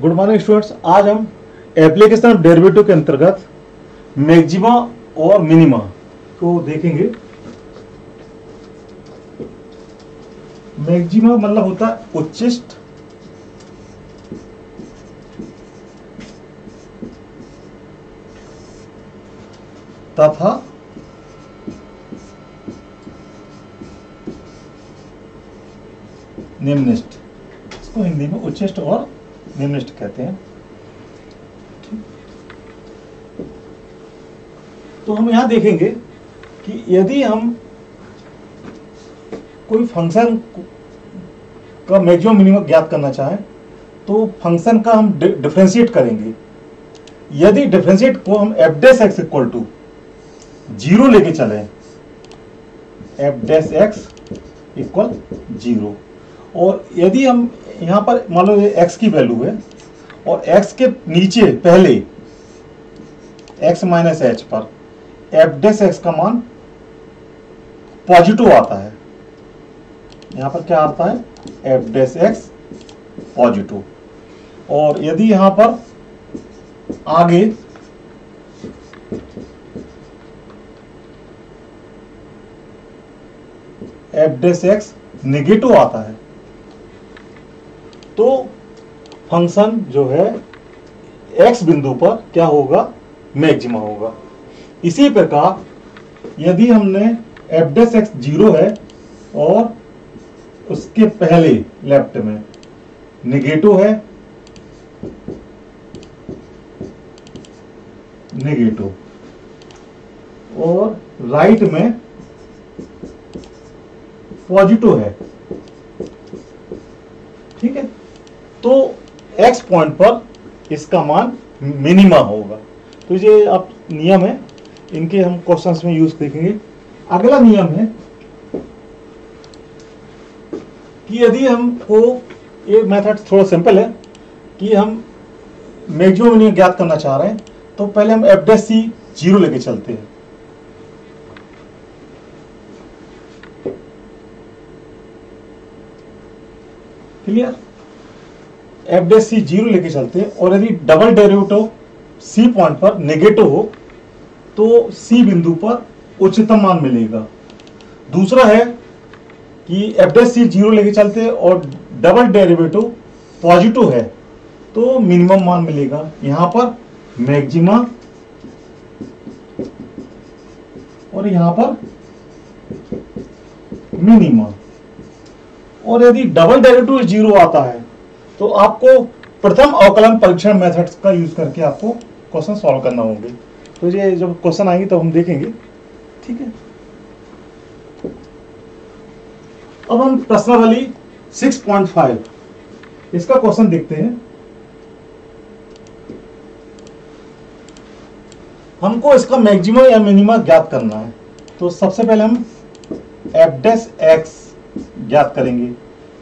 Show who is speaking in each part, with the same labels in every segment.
Speaker 1: Good morning students आज हम application of derivative के अंतर्गत मैक्सिमा और मिनिमा को देखेंगे। मैक्सिमा मतलब होता है उच्चिष्ट। तथा निम्निष्ठ इसको हिंदी में उच्चिष्ट और निम्निष्ठ कहते हैं। तो हम यहाँ देखेंगे कि यदि हम कोई फ़ंक्शन का मैक्सिमम मिनिमम ज्ञात करना चाहें तो फ़ंक्शन का हम डिफ्रेंशिएट करेंगे। यदि डिफ्रेंशिएट को हम f dash x equal to zero लेके चले f dash x equal zero और यदि हम यहाँ पर मान लो एक्स की वैल्यू है, और एक्स के नीचे पहले एक्स माइनस एच पर एफ़ डेस एक्स का मान पॉजिटिव आता है। यहाँ पर क्या आता है? एफ़ डेस एक्स पॉजिटिव और यदि यहाँ पर आगे एफ़ डेस एक्स निगेटिव आता है तो फ़ंक्शन जो है एक्स बिंदु पर क्या होगा? मैक्सिमा होगा। इसी प्रकार, यदि हमने एफ़ डेस एक्स ज़ीरो है, और उसके पहले लेफ़्ट में निगेटिव है निगेटिव और राइट में पॉजिटिव है है तो x पॉइंट पर इसका मान मिनिमा होगा। तो ये आप नियम है। इनके हम क्वेश्चंस में यूज़ देखेंगे। अगला नियम है कि यदि हमको ये मेथड थोड़ा सिंपल है कि हम मैक्सिमम मिनिमम ज्ञात करना चाह रहे हैं तो पहले हम एफ़ डेस सी ज़ीरो लेके चलते हैं। क्लियर एफ़ सी ज़ीरो लेके चलते हैं और यदि डबल डेरिवेटिव सी पॉइंट पर नेगेटिव हो तो सी बिंदु पर उच्चतम मान मिलेगा। दूसरा है कि एफ़ सी ज़ीरो लेके चलते हैं और डबल डेरिवेटिव पॉजिटिव है तो मिनिमम मान मिलेगा। यहाँ पर मैक्सिमा और यहाँ पर मिनिमा और यदि डबल डेरिवेटिव ज़ीरो आता है तो आपको प्रथम अवकलन परीक्षण मेथड्स का यूज़ करके आपको क्वेश्चन सॉल्व करना होंगे। तो ये जब क्वेश्चन आएँगे तो हम देखेंगे। ठीक है? अब हम प्रश्नावली 6.5 इसका क्वेश्चन देखते हैं। हमको इसका मैक्सिमम या मिनिमम ज्ञात करना है। तो सबसे पहले हम एफ़ डेस एक्स ज्ञात करेंगे।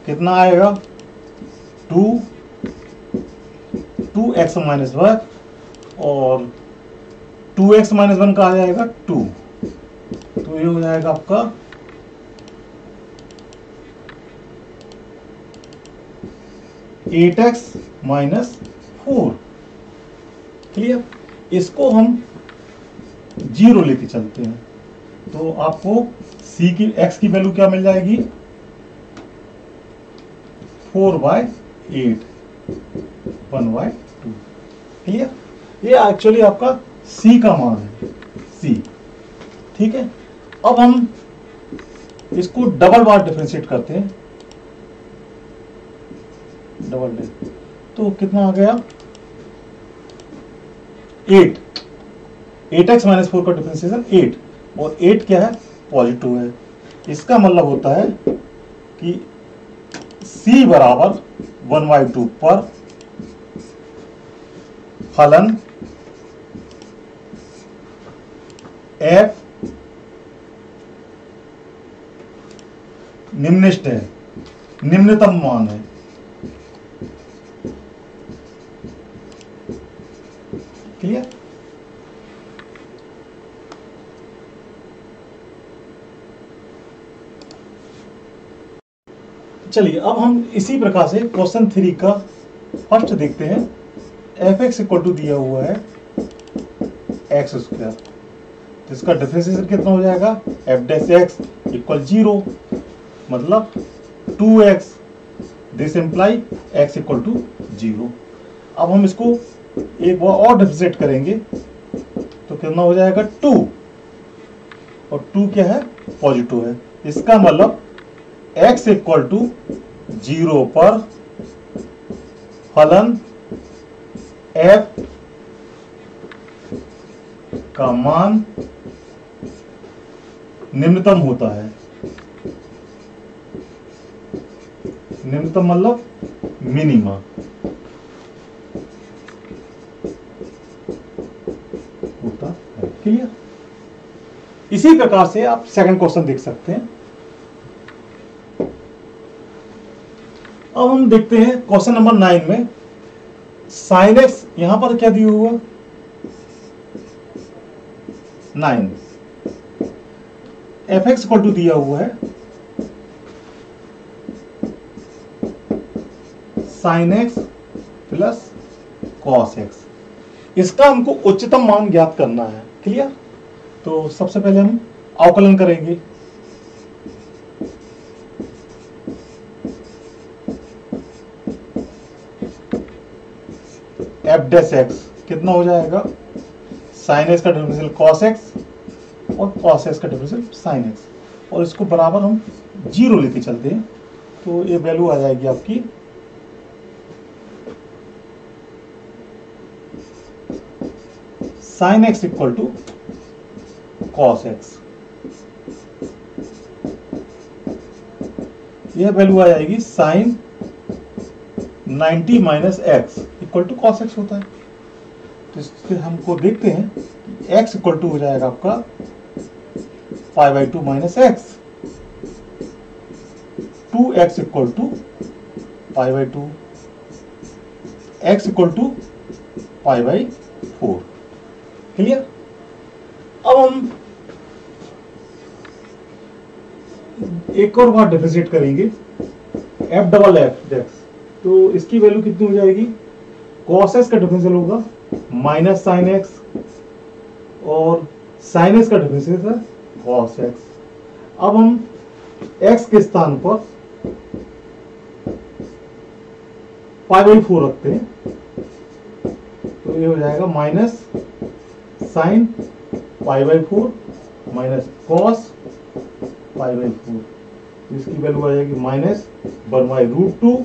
Speaker 1: कितना आएगा? Two two X minus one और टू एक्स माइनस वन का आ जाएगा? टू। तो ये हो जाएगा आपका eight X minus four. Clear? इसको हम ज़ीरो लेके चलते हैं। तो आपको सी की, एक्स की वैल्यू क्या मिल जाएगी? Four by eight one by two clear ये एक्चुअली आपका सी का मान है। सी ठीक है? अब हम इसको डबल बार डिफ्रेंशिएट करते हैं। डबल डे तो कितना आ गया? Eight eight X minus four का डिफ्रेंसिएशन एट और एट क्या है? पॉजिटिव है। इसका मतलब होता है कि c बराबर वन बाई टू पर फलन एफ़ निम्निष्ट है। निम्नतम मान है। क्लियर? चलिए, अब हम इसी प्रकार से क्वेश्चन थ्री का फ़र्स्ट देखते हैं। एफ़ एक्स इक्वल टू दिया हुआ है एक्स स्क्वायर इसका डिफ्रेंसिएशन कितना हो जाएगा? F dash X equal zero मतलब two X this imply X equal to zero अब हम इसको एक बार और डिफ्रेंशिएट करेंगे तो कितना हो जाएगा? टू और टू क्या है? पॉजिटिव है। इसका मतलब x इक्वल टू ज़ीरो पर फलन f का मान निम्नतम होता है। निम्नतम मतलब मिनिमा होता है। क्लियर इसी प्रकार से आप सेकंड क्वेश्चन देख सकते हैं। अब हम देखते हैं क्वेश्चन नंबर नाइन में। साइन एक्स यहाँ पर क्या दिया हुआ? Nine. F X equal to दिया हुआ है। Sine X plus cos X इसका हमको उच्चतम मान ज्ञात करना है। क्लियर? तो सबसे पहले हम अवकलन करेंगे। एफ़ डेस एक्स कितना हो जाएगा? साइन एक्स का डिफरेंशियल कॉस एक्स और कॉस एक्स का डिफरेंशियल साइन एक्स और इसको बराबर हम ज़ीरो लेके चलते हैं तो ये वैल्यू आ जाएगी आपकी sine X equal to cos X यह वैल्यू आ जाएगी sine 90 minus X equal to cos X होता है। तो इससे हमको देखते हैं एक्स इक्वल टू हो जाएगा आपका five by two minus x two x equal to five by two. X equal to five by four. Clear अब हम एक और बार डिफिजिट करेंगे। एफ़ डबल एफ़ डेक्स तो इसकी वैल्यू कितनी हो जाएगी? कॉस एक्स का डिफरेंशियल होगा माइनस साइन एक्स और साइन एक्स का डिफरेंशियल है कॉस एक्स अब हम एक्स के स्थान पर फाइव बाई फोर रखते हैं तो ये हो जाएगा minus sine pi by four minus cos five by four इसकी वैल्यू आ जाएगी minus one by root two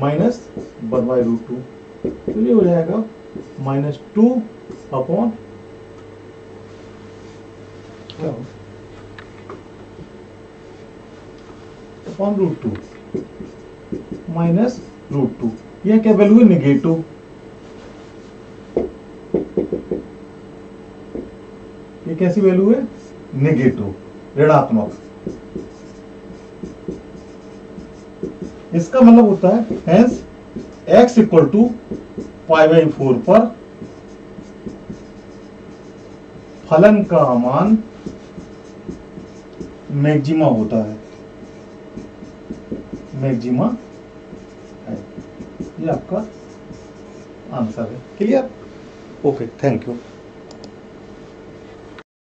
Speaker 1: minus one by root two तो ये हो जाएगा? Minus two upon upon root two. Minus root two. यह क्या वैल्यू है? निगेटिव ये कैसी वैल्यू है? निगेटिव ऋणात्मक। इसका मतलब होता है hence x equal to pi by four पर फलन का मान मैक्सिमा होता है। मैक्सिमा है। ये आपका आंसर है। Clear okay thank you